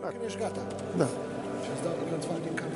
Da. Când ești gata. Da. Și îți dau când îți fac din cap.